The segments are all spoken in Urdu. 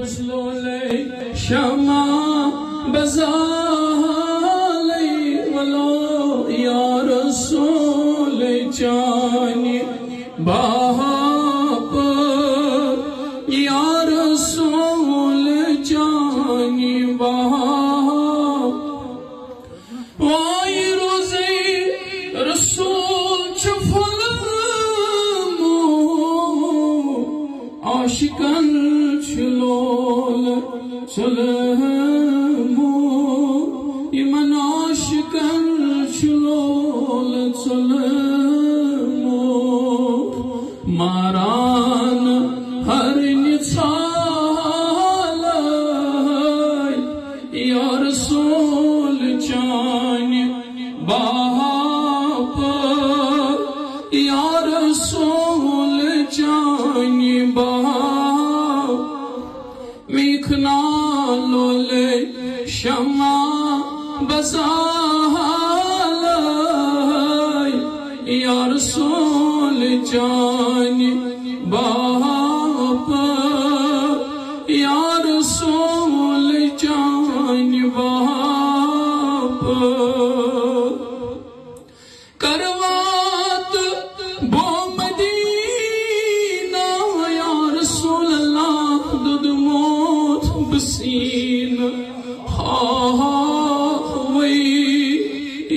بسلولي شما بزالي ولو يا رسول جانی باپ يا رسول جاني باپ سلمو يمن عاشقان شلول سلمو ماران هر نصالي يا رسول جاني باپ شما بزالائی یا رسول جانی باپ، یا رسول جانی باپ۔ کروات بو مدینہ، یا رسول اللہ دد موت بسین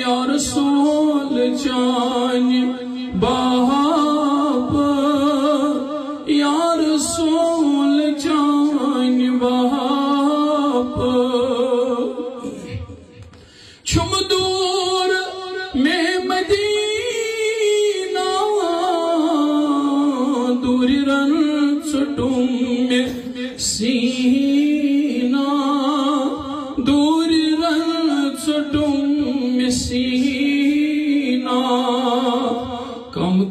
یا رسول جان باپ یا رسول جان باپ چھم دور میں مدینہ دوری رن چٹوں میں سینہ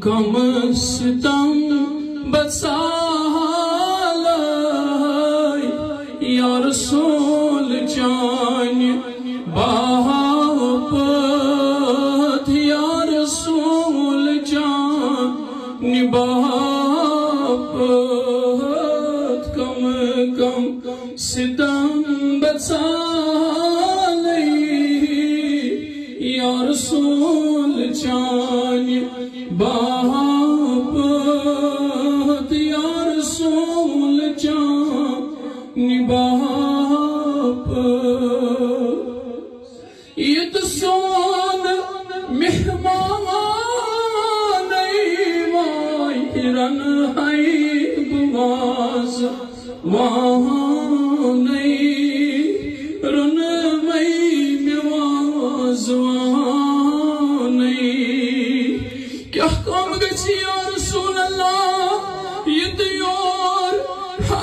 کم ستم بسالائی یا رسول جان باپ یا رسول جان باپ کم کم، ستم بسالائی یا رسول جان۔ باپ یا رسول جان باپ یہ تو سون مہمان رن ہے بواز وہاں نہیں، رن مئی میواز وہاں